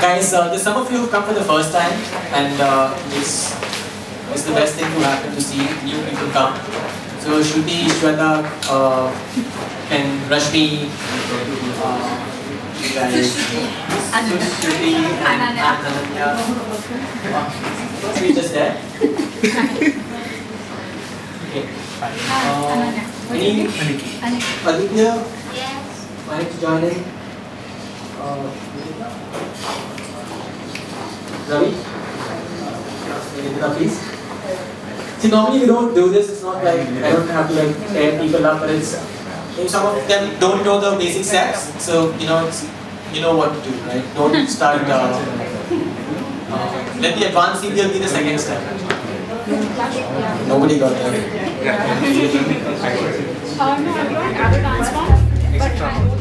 Guys, uh, there's some of you who come for the first time, and uh, it's, it's the best thing to happen to see new people come. So Shruti, Shweta, uh, and Rashmi, uh, you guys, Shruti, and Ananya. Uh, are you just there? okay. Uh, any Aditya? Yes. Why don't you join in? Uh, Ravi? Nidita, please. See, normally we don't do this. It's not like I don't have to like tear people up, but it's some of them don't know the basic steps, so you know it's you know what to do, right? Don't start. Uh, uh, let the advanced CPL be the second step. Nobody got that. Uh,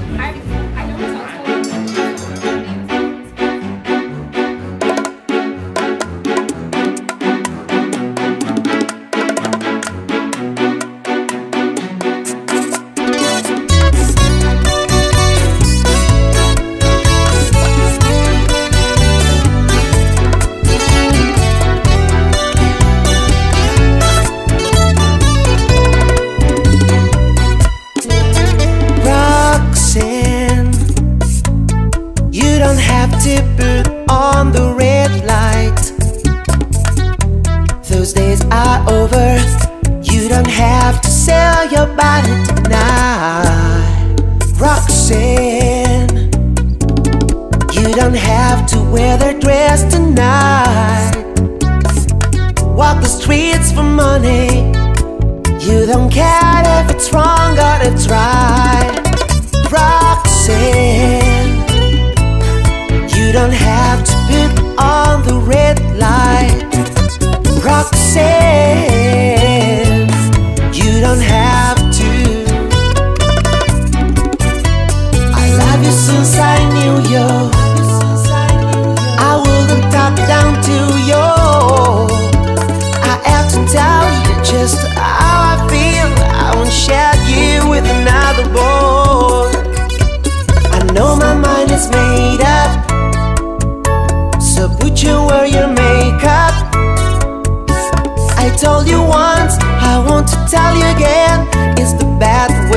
your tonight. Roxanne, you don't have to wear that dress tonight. Walk the streets for money. You don't care told you once, I want to tell you again. It's the bad